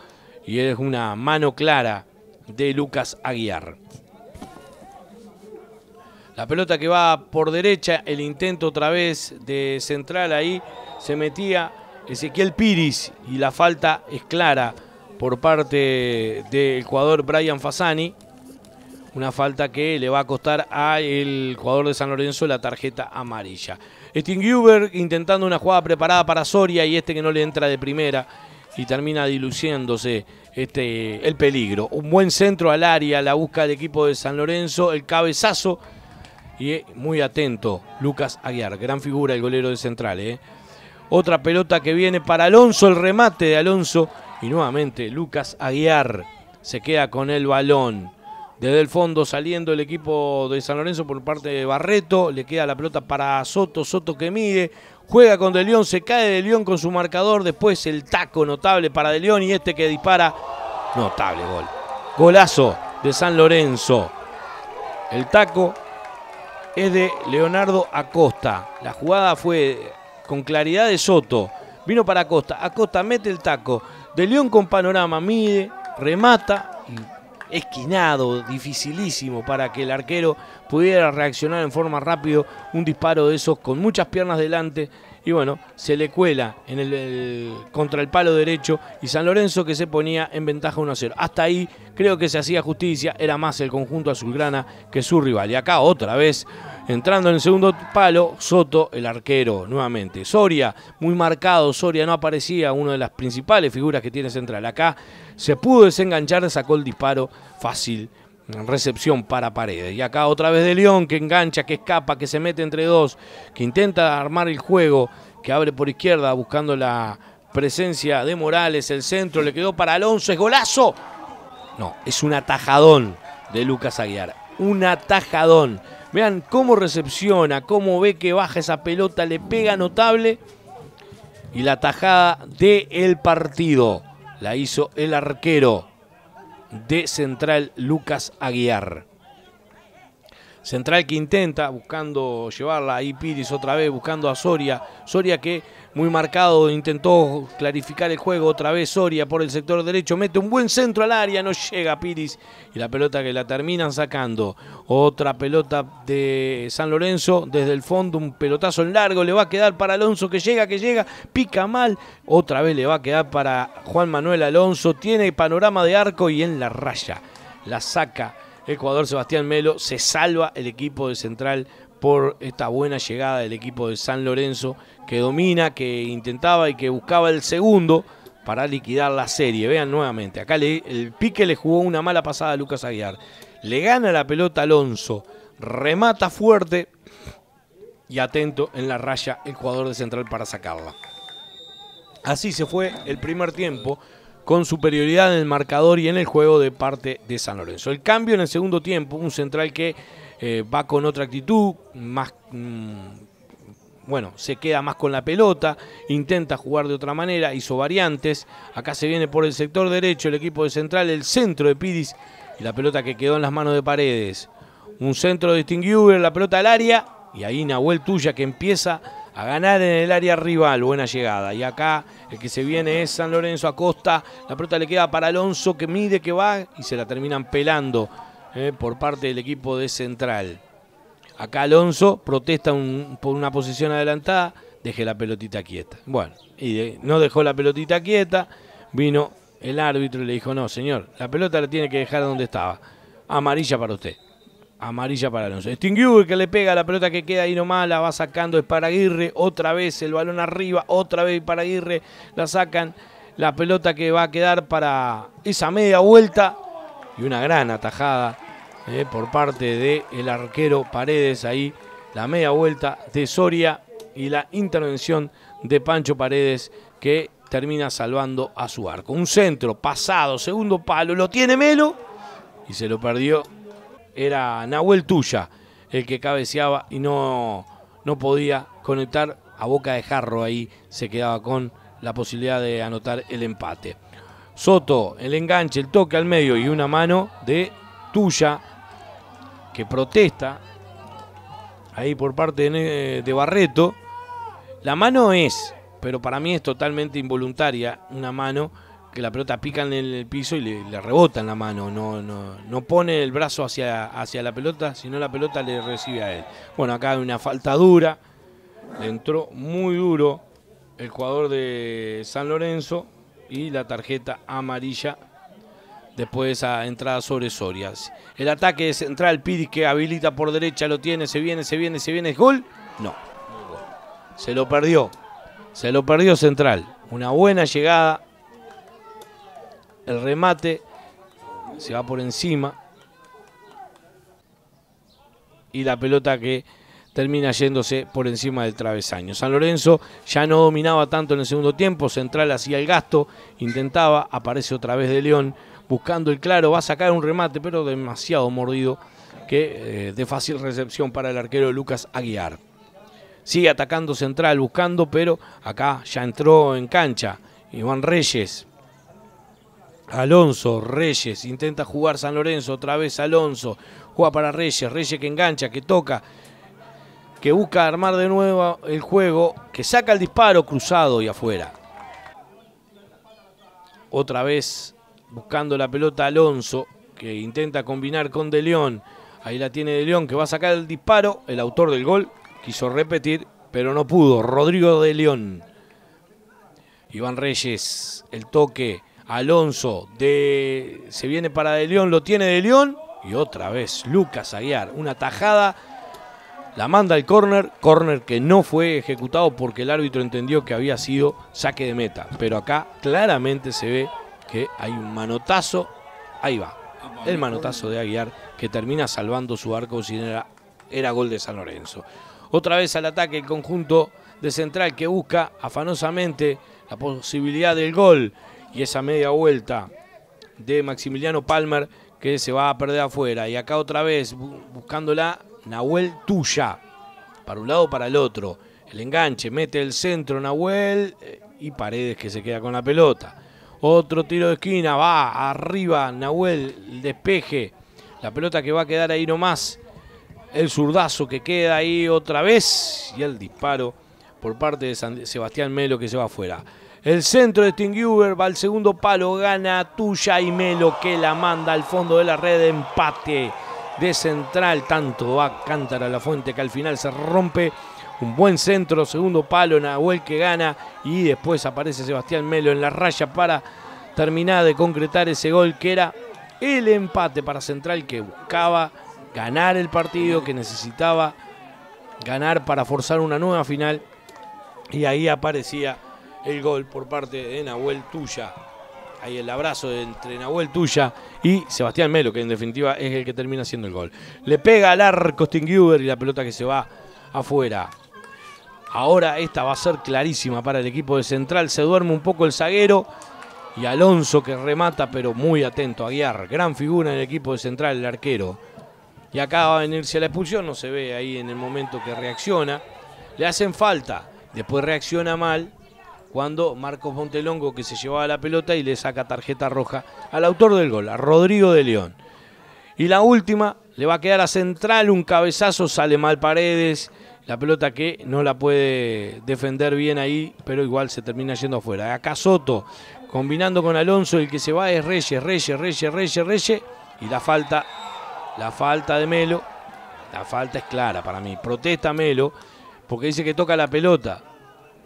y es una mano clara de Lucas Aguiar. La pelota que va por derecha, el intento otra vez de central ahí, se metía Ezequiel Piris y la falta es clara por parte del jugador Brian Fasani. Una falta que le va a costar al jugador de San Lorenzo la tarjeta amarilla. Stinghuber intentando una jugada preparada para Soria y este que no le entra de primera y termina diluciéndose este, el peligro. Un buen centro al área, la busca el equipo de San Lorenzo, el cabezazo y muy atento Lucas Aguiar, gran figura el golero de Central. ¿eh? Otra pelota que viene para Alonso, el remate de Alonso y nuevamente Lucas Aguiar se queda con el balón. Desde el fondo saliendo el equipo de San Lorenzo por parte de Barreto. Le queda la pelota para Soto. Soto que mide. Juega con De León. Se cae De León con su marcador. Después el taco notable para De León. Y este que dispara. Notable gol. Golazo de San Lorenzo. El taco es de Leonardo Acosta. La jugada fue con claridad de Soto. Vino para Acosta. Acosta mete el taco. De León con panorama mide, remata, esquinado, dificilísimo para que el arquero pudiera reaccionar en forma rápida. Un disparo de esos con muchas piernas delante y bueno, se le cuela en el, contra el palo derecho y San Lorenzo que se ponía en ventaja 1 a 0. Hasta ahí creo que se hacía justicia, era más el conjunto azulgrana que su rival. Y acá otra vez, entrando en el segundo palo, Soto, el arquero, nuevamente. Soria, muy marcado, Soria no aparecía, una de las principales figuras que tiene Central. Acá se pudo desenganchar, sacó el disparo fácil recepción para Paredes. Y acá otra vez de León que engancha, que escapa, que se mete entre dos, que intenta armar el juego, que abre por izquierda buscando la presencia de Morales, el centro, le quedó para Alonso, es golazo. No, es un atajadón de Lucas Aguiar, un atajadón. Vean cómo recepciona, cómo ve que baja esa pelota, le pega notable. Y la tajada del partido la hizo el arquero de Central Lucas Aguiar. Central que intenta, buscando llevarla ahí Piris otra vez, buscando a Soria. Soria que muy marcado intentó clarificar el juego otra vez. Soria por el sector derecho, mete un buen centro al área, no llega Piris. Y la pelota que la terminan sacando. Otra pelota de San Lorenzo desde el fondo, un pelotazo en largo, le va a quedar para Alonso que llega, que llega, pica mal. Otra vez le va a quedar para Juan Manuel Alonso. Tiene panorama de arco y en la raya la saca el jugador Sebastián Melo. Se salva el equipo de Central por esta buena llegada del equipo de San Lorenzo que domina, que intentaba y que buscaba el segundo para liquidar la serie. Vean nuevamente, acá el pique le jugó una mala pasada a Lucas Aguiar. Le gana la pelota Alonso, remata fuerte y atento en la raya el jugador de Central para sacarla. Así se fue el primer tiempo con superioridad en el marcador y en el juego de parte de San Lorenzo. El cambio en el segundo tiempo, un central que eh, va con otra actitud, más, mm, bueno, se queda más con la pelota, intenta jugar de otra manera, hizo variantes. Acá se viene por el sector derecho el equipo de central, el centro de Pidis y la pelota que quedó en las manos de Paredes. Un centro de la pelota al área y ahí Nahuel Tuya que empieza a ganar en el área rival. Buena llegada. Y acá el que se viene es San Lorenzo Acosta. La pelota le queda para Alonso que mide que va y se la terminan pelando eh, por parte del equipo de Central. Acá Alonso protesta por una posición adelantada, deje la pelotita quieta. Bueno, y no dejó la pelotita quieta, vino el árbitro y le dijo, no, señor, la pelota la tiene que dejar donde estaba. Amarilla para usted. Amarilla para Alonso. Stinguer que le pega la pelota que queda ahí nomás, la va sacando Esparaguirre, otra vez el balón arriba, otra vez Esparaguirre, la sacan. La pelota que va a quedar para esa media vuelta y una gran atajada eh, por parte del arquero Paredes ahí. La media vuelta de Soria y la intervención de Pancho Paredes que termina salvando a su arco. Un centro pasado, segundo palo, lo tiene Melo y se lo perdió. Era Nahuel Tuya el que cabeceaba y no, no podía conectar a boca de jarro ahí. Se quedaba con la posibilidad de anotar el empate. Soto, el enganche, el toque al medio y una mano de Tuya que protesta ahí por parte de, Barreto. La mano es, pero para mí es totalmente involuntaria, una mano que la pelota pica en el piso y le, le rebota en la mano. No, no, no pone el brazo hacia, hacia la pelota, sino la pelota le recibe a él. Bueno, acá hay una falta dura. Entró muy duro el jugador de San Lorenzo y la tarjeta amarilla después de esa entrada sobre Sorias. El ataque de central, Piri que habilita por derecha, lo tiene, se viene, se viene, se viene, ¿es gol? No. Se lo perdió, se lo perdió central. Una buena llegada, el remate se va por encima y la pelota que termina yéndose por encima del travesaño. San Lorenzo ya no dominaba tanto en el segundo tiempo, Central hacía el gasto, intentaba, aparece otra vez de León buscando el claro, va a sacar un remate, pero demasiado mordido que eh, de fácil recepción para el arquero Lucas Aguiar. Sigue atacando Central, buscando, pero acá ya entró en cancha Iván Reyes. Alonso, Reyes, intenta jugar San Lorenzo, otra vez Alonso, juega para Reyes, Reyes que engancha, que toca, que busca armar de nuevo el juego, que saca el disparo cruzado y afuera. Otra vez buscando la pelota Alonso, que intenta combinar con De León. Ahí la tiene De León, que va a sacar el disparo. El autor del gol quiso repetir, pero no pudo. Rodrigo De León. Iván Reyes, el toque. Alonso, de... se viene para De León, lo tiene De León. Y otra vez Lucas Aguiar, una tajada la manda al córner, córner que no fue ejecutado porque el árbitro entendió que había sido saque de meta. Pero acá claramente se ve que hay un manotazo, ahí va, el manotazo de Aguiar que termina salvando su arco si era, era gol de San Lorenzo. Otra vez al ataque el conjunto de Central que busca afanosamente la posibilidad del gol y esa media vuelta de Maximiliano Palmer que se va a perder afuera. Y acá otra vez bu- buscándola Nahuel Tuya. Para un lado, para el otro. El enganche, mete el centro Nahuel eh, y Paredes que se queda con la pelota. Otro tiro de esquina, va arriba Nahuel, el despeje. La pelota que va a quedar ahí nomás. El zurdazo que queda ahí otra vez. Y el disparo por parte de San- Sebastián Melo que se va afuera. El centro de Stinguber va al segundo palo, gana Tuya y Melo que la manda al fondo de la red, empate de central, tanto va Cántara la fuente que al final se rompe. Un buen centro, segundo palo, Nahuel que gana y después aparece Sebastián Melo en la raya para terminar de concretar ese gol que era el empate para Central que buscaba ganar el partido, que necesitaba ganar para forzar una nueva final y ahí aparecía el gol por parte de Nahuel Tuya. Ahí el abrazo entre Nahuel Tuya y Sebastián Melo, que en definitiva es el que termina haciendo el gol. Le pega al arco Stinguber y la pelota que se va afuera. Ahora esta va a ser clarísima para el equipo de Central. Se duerme un poco el zaguero. Y Alonso que remata, pero muy atento a guiar. Gran figura en el equipo de Central, el arquero. Y acá va a venirse la expulsión. No se ve ahí en el momento que reacciona. Le hacen falta. Después reacciona mal cuando Marcos Montelongo que se llevaba la pelota y le saca tarjeta roja al autor del gol, a Rodrigo de León. Y la última le va a quedar a Central, un cabezazo, sale mal Paredes, la pelota que no la puede defender bien ahí, pero igual se termina yendo afuera. Acá Soto, combinando con Alonso, el que se va es Reyes, Reyes, Reyes, Reyes, Reyes, y la falta, la falta de Melo, La falta es clara para mí. Protesta Melo porque dice que toca la pelota.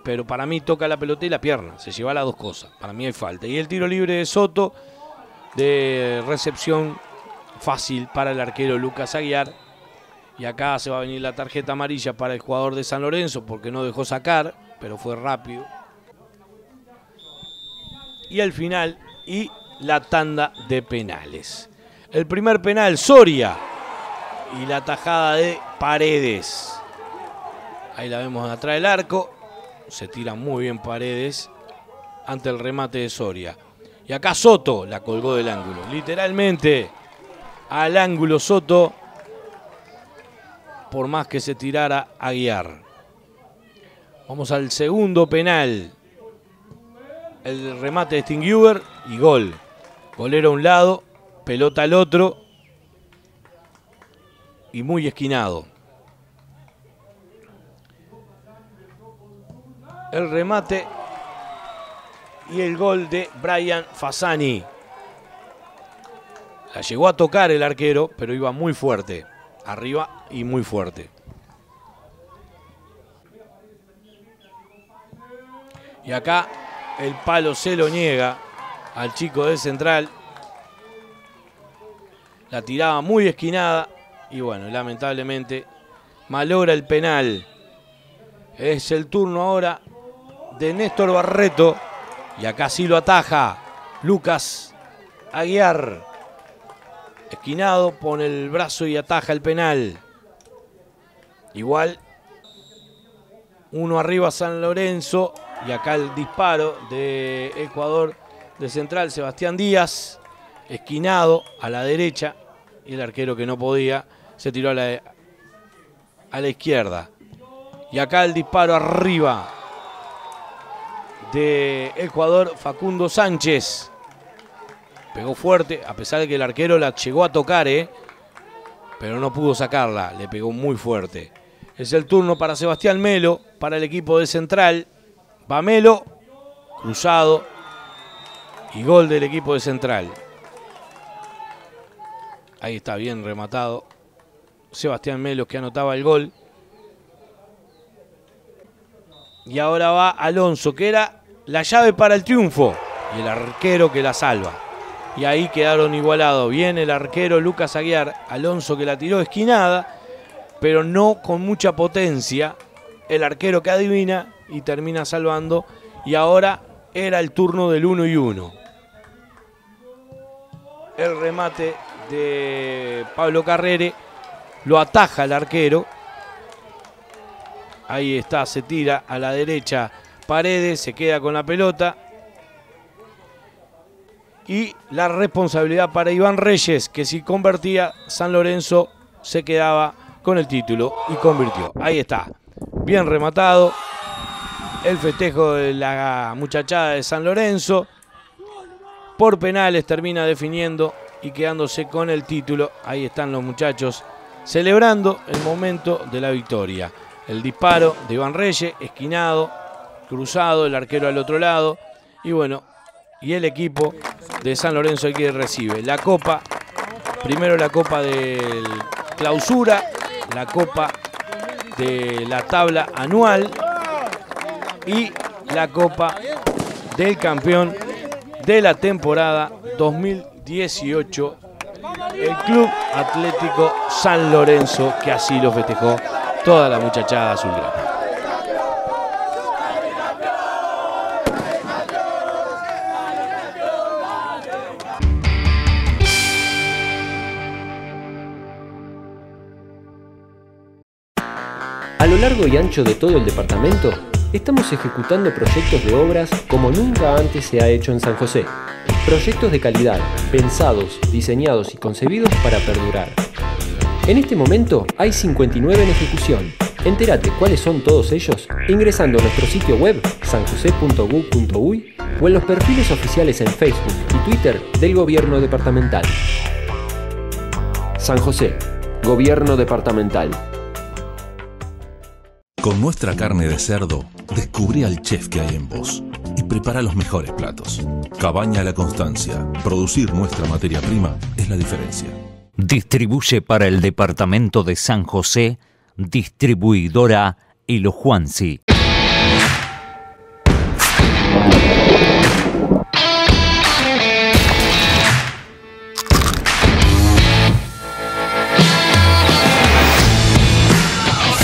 Pero para mí toca la pelota y la pierna. Se lleva las dos cosas. Para mí hay falta. Y el tiro libre de Soto de recepción fácil para el arquero Lucas Aguiar. Y acá se va a venir la tarjeta amarilla para el jugador de San Lorenzo porque no dejó sacar, pero fue rápido. Y al final, y la tanda de penales. El primer penal, Soria. Y la tajada de Paredes. Ahí la vemos atrás del arco. Se tira muy bien Paredes ante el remate de Soria. Y acá Soto la colgó del ángulo. Literalmente al ángulo Soto. Por más que se tirara a guiar. Vamos al segundo penal. El remate de Stinghuber y gol. Golero a un lado, pelota al otro. Y muy esquinado. El remate y el gol de Brian Fasani. La llegó a tocar el arquero, pero iba muy fuerte. Arriba y muy fuerte. Y acá el palo se lo niega al chico de central. La tiraba muy esquinada. Y bueno, lamentablemente malogra el penal. Es el turno ahora de Néstor Barreto. Y acá sí lo ataja Lucas Aguiar. Esquinado, pone el brazo y ataja el penal. Igual, uno arriba San Lorenzo. Y acá el disparo de Ecuador de central, Sebastián Díaz. Esquinado a la derecha. Y el arquero que no podía se tiró a la, a la izquierda. Y acá el disparo arriba de Ecuador, Facundo Sánchez. Pegó fuerte, a pesar de que el arquero la llegó a tocar, ¿eh? pero no pudo sacarla, le pegó muy fuerte. Es el turno para Sebastián Melo, para el equipo de Central. Va Melo, cruzado y gol del equipo de Central. Ahí está bien rematado. Sebastián Melo que anotaba el gol. Y ahora va Alonso, que era la llave para el triunfo. Y el arquero que la salva. Y ahí quedaron igualados. Viene el arquero Lucas Aguiar. Alonso que la tiró esquinada, pero no con mucha potencia. El arquero que adivina y termina salvando. Y ahora era el turno del 1 y 1. El remate de Pablo Carrere lo ataja el arquero. Ahí está, se tira a la derecha Paredes, se queda con la pelota. Y la responsabilidad para Iván Reyes, que si convertía, San Lorenzo se quedaba con el título y convirtió. Ahí está, bien rematado. El festejo de la muchachada de San Lorenzo. Por penales termina definiendo y quedándose con el título. Ahí están los muchachos celebrando el momento de la victoria. El disparo de Iván Reyes, esquinado, cruzado, el arquero al otro lado. Y bueno, y el equipo de San Lorenzo aquí recibe la copa. Primero la copa del clausura, la copa de la tabla anual y la copa del campeón de la temporada 2018 el Club Atlético San Lorenzo, que así lo festejó toda la muchachada azulgrana. Largo y ancho de todo el departamento, estamos ejecutando proyectos de obras como nunca antes se ha hecho en San José. Proyectos de calidad, pensados, diseñados y concebidos para perdurar. En este momento hay 59 en ejecución. Entérate cuáles son todos ellos ingresando a nuestro sitio web sanjose.gu.uy o en los perfiles oficiales en Facebook y Twitter del Gobierno Departamental. San José, Gobierno Departamental. Con nuestra carne de cerdo, descubrí al chef que hay en vos y prepara los mejores platos. Cabaña La Constancia. Producir nuestra materia prima es la diferencia. Distribuye para el departamento de San José, distribuidora Elo Juansi.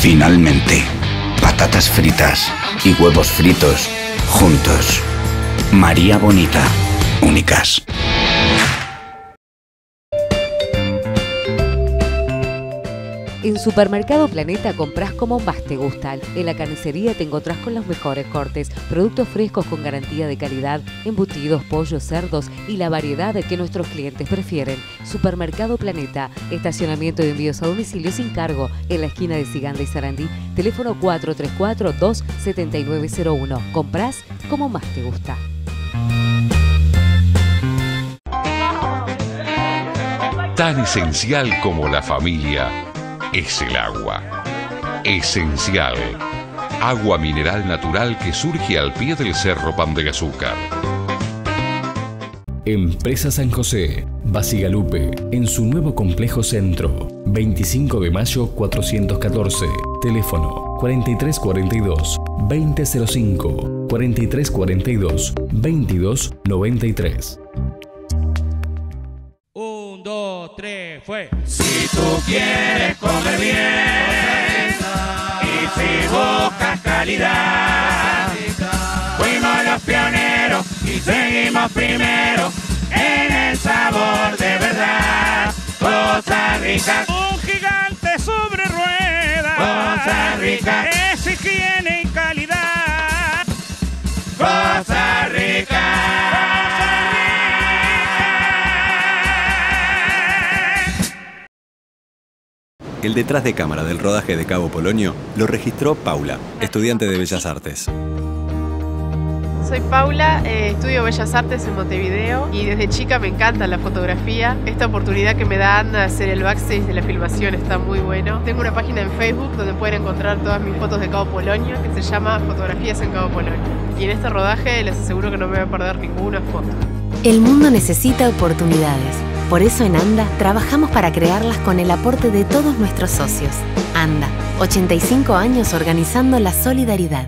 Finalmente, patatas fritas y huevos fritos juntos. María Bonita, únicas. En Supermercado Planeta compras como más te gustan. En la carnicería te encontrás con los mejores cortes, productos frescos con garantía de calidad, embutidos, pollos, cerdos y la variedad que nuestros clientes prefieren. Supermercado Planeta, estacionamiento de envíos a domicilio sin cargo en la esquina de Siganda y Sarandí, teléfono 434-27901. Comprás como más te gusta. Tan esencial como la familia es el agua. Esencial. Agua mineral natural que surge al pie del cerro Pan de Azúcar. Empresa San José, Basigalupe, en su nuevo complejo centro, 25 de mayo 414, teléfono 4342 2005 dos, tres, fue. Si tú quieres comer bien y si buscas calidad, fuimos los pioneros y seguimos primero en el sabor de verdad. Cosas ricas, Un gigante sobre ruedas. Cosa rica. Es higiene y calidad. cosas ricas. El detrás de cámara del rodaje de Cabo Polonio lo registró Paula, estudiante de Bellas Artes. Soy Paula, eh, estudio Bellas Artes en Montevideo y desde chica me encanta la fotografía. Esta oportunidad que me dan de hacer el backstage de la filmación está muy bueno. Tengo una página en Facebook donde pueden encontrar todas mis fotos de Cabo Polonio que se llama Fotografías en Cabo Polonio. Y en este rodaje les aseguro que no me voy a perder ninguna foto. El mundo necesita oportunidades. Por eso en ANDA trabajamos para crearlas con el aporte de todos nuestros socios. ANDA, 85 años organizando la solidaridad.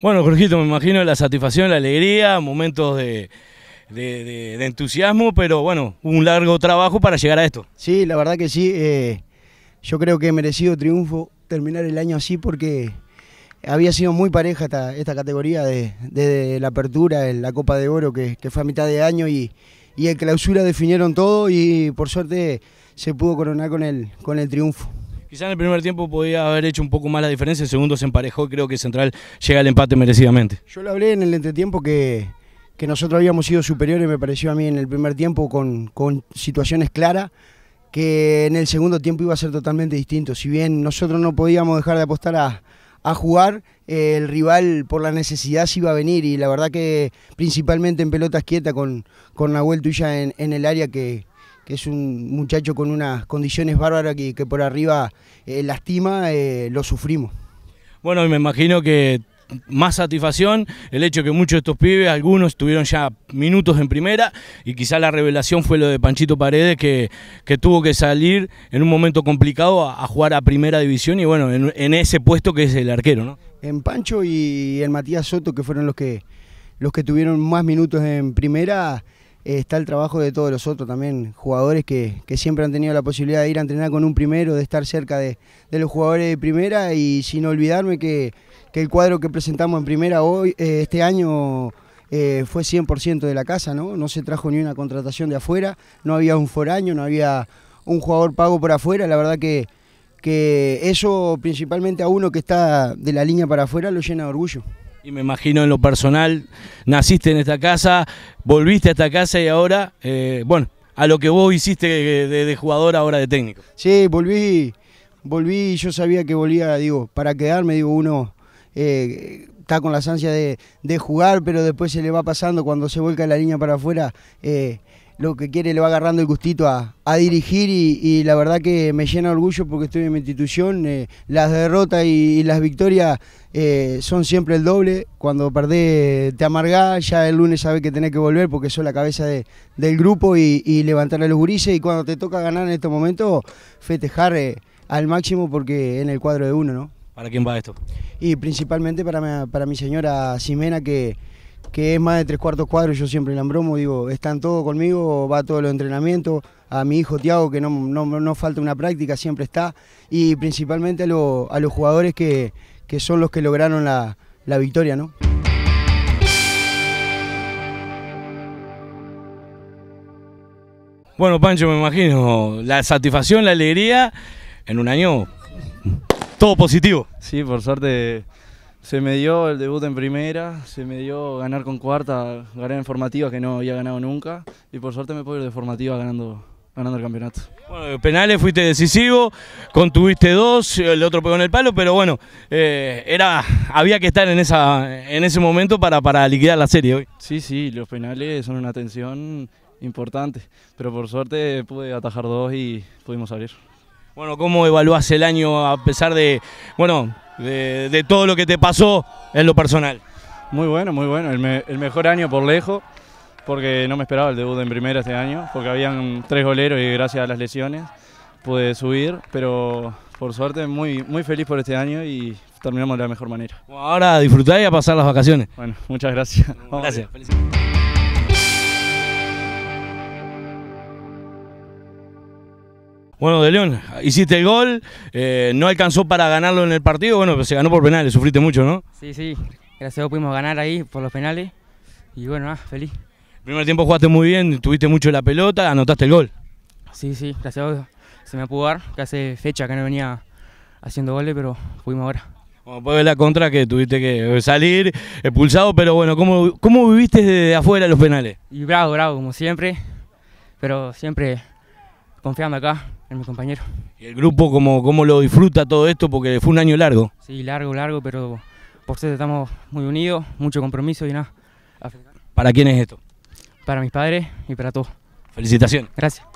Bueno, Jorgito, me imagino la satisfacción, la alegría, momentos de, de- de- de entusiasmo, pero bueno, un largo trabajo para llegar a esto. Sí, la verdad que sí. eh, yo creo que he merecido triunfo terminar el año así porque había sido muy pareja esta, esta categoría de, de la apertura, en la Copa de Oro, que, que fue a mitad de año y, y el clausura definieron todo y por suerte se pudo coronar con el, con el triunfo. Quizá en el primer tiempo podía haber hecho un poco más la diferencia, el segundo se emparejó y creo que Central llega al empate merecidamente. Yo le hablé en el entretiempo que, que nosotros habíamos sido superiores, me pareció a mí en el primer tiempo, con, con situaciones claras, que en el segundo tiempo iba a ser totalmente distinto. Si bien nosotros no podíamos dejar de apostar a, jugar, eh, el rival por la necesidad se iba a venir y la verdad que principalmente en pelotas quietas con, con Nahuel Tuya en, en el área que, que es un muchacho con unas condiciones bárbaras que, por arriba eh, lastima, eh, lo sufrimos. Bueno, me imagino que más satisfacción el hecho que muchos de estos pibes, algunos tuvieron ya minutos en primera y quizá la revelación fue lo de Panchito Paredes que, que tuvo que salir en un momento complicado a, jugar a primera división y bueno, en, en ese puesto que es el arquero, ¿no? En Pancho y en Matías Soto, que fueron los que, los que tuvieron más minutos en primera, eh, está el trabajo de todos los otros también, jugadores que, que siempre han tenido la posibilidad de ir a entrenar con un primero, de estar cerca de, de los jugadores de primera y sin olvidarme que, que el cuadro que presentamos en primera hoy, eh, este año eh, fue 100% de la casa, ¿no? No se trajo ni una contratación de afuera, no había un foraño, no había un jugador pago por afuera, la verdad que, que eso principalmente a uno que está de la línea para afuera lo llena de orgullo. Y me imagino en lo personal, naciste en esta casa, volviste a esta casa y ahora, eh, bueno, a lo que vos hiciste de, de jugador ahora de técnico. Sí, volví, volví, yo sabía que volvía, digo, para quedarme, digo, uno eh, está con las ansias de, jugar, pero después se le va pasando cuando se vuelca la línea para afuera. eh, lo que quiere le va agarrando el gustito a, dirigir y, la verdad que me llena de orgullo porque estoy en mi institución. eh, las derrotas y, las victorias son siempre el doble. Cuando perdés te amargás, ya el lunes sabes que tenés que volver porque sos la cabeza de- del grupo y, y levantar a los gurises. Y cuando te toca ganar en estos momentos, festejar al máximo porque en el cuadro de uno, ¿no? ¿Para quién va esto? Y principalmente para mi, para mi señora Ximena, que, que es más de tres cuartos cuadros, yo siempre la embromo, digo, están todos conmigo, va a todos los entrenamientos, a mi hijo Tiago, que no, no, no falta una práctica, siempre está, y principalmente a, lo- a los jugadores que, que son los que lograron la, la victoria, ¿no? Bueno, Pancho, me imagino la satisfacción, la alegría en un año todo positivo. Sí, por suerte se me dio el debut en primera, se me dio ganar con cuarta, ganar en formativa que no había ganado nunca y por suerte me puedo ir de formativa ganando, ganando el campeonato. Bueno, penales fuiste decisivo, contuviste dos, el otro pegó en el palo, pero bueno, eh, era, había que estar en, esa, en ese momento para, para liquidar la serie hoy. Sí, sí, los penales son una tensión importante, pero por suerte pude atajar dos y pudimos salir. Bueno, ¿cómo evaluás el año a pesar de, bueno, de, de todo lo que te pasó en lo personal? Muy bueno, muy bueno, el, me- el mejor año por lejos, porque no me esperaba el debut en primera este año, porque habían tres goleros y gracias a las lesiones pude subir, pero por suerte muy, muy feliz por este año y terminamos de la mejor manera. Ahora a disfrutar y a pasar las vacaciones. Bueno, muchas gracias. Gracias. Bueno, De León, hiciste el gol, eh, no alcanzó para ganarlo en el partido, bueno, pero se ganó por penales, sufriste mucho, ¿no? Sí, sí, gracias a Dios pudimos ganar ahí por los penales y bueno, nada, feliz. El primer tiempo jugaste muy bien, tuviste mucho la pelota, anotaste el gol. Sí, sí, gracias a Dios se me pudo dar, que hace fecha que no venía haciendo goles, pero pudimos ahora. Bueno, después de la contra que tuviste que salir expulsado, pero bueno, ¿cómo, cómo viviste desde afuera los penales? Y bravo, bravo, como siempre, pero siempre confiando acá en mi compañero. ¿Y el grupo cómo, cómo lo disfruta todo esto? Porque fue un año largo. Sí, largo, largo, pero por suerte estamos muy unidos, mucho compromiso y nada. ¿Para quién es esto? Para mis padres y para todos. Felicitaciones. Gracias.